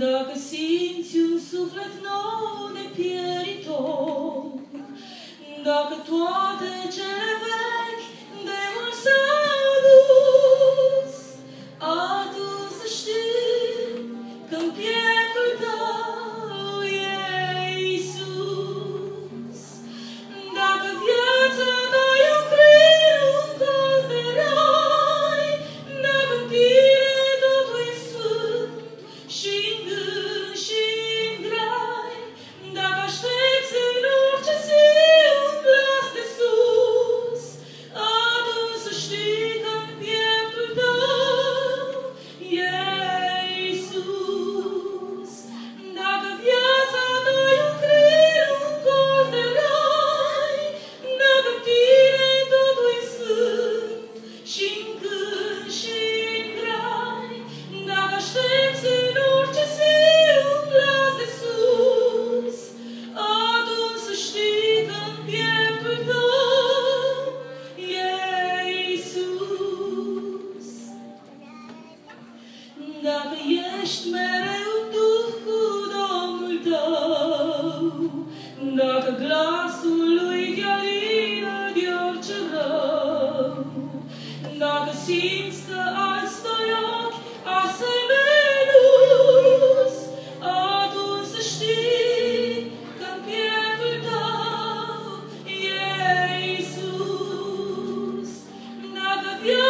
Dacă simți un suflet nou de pieritor, dacă toate cele Dacă ești mereu tu Domnul Dacă glasul lui te alină de Dacă simți you.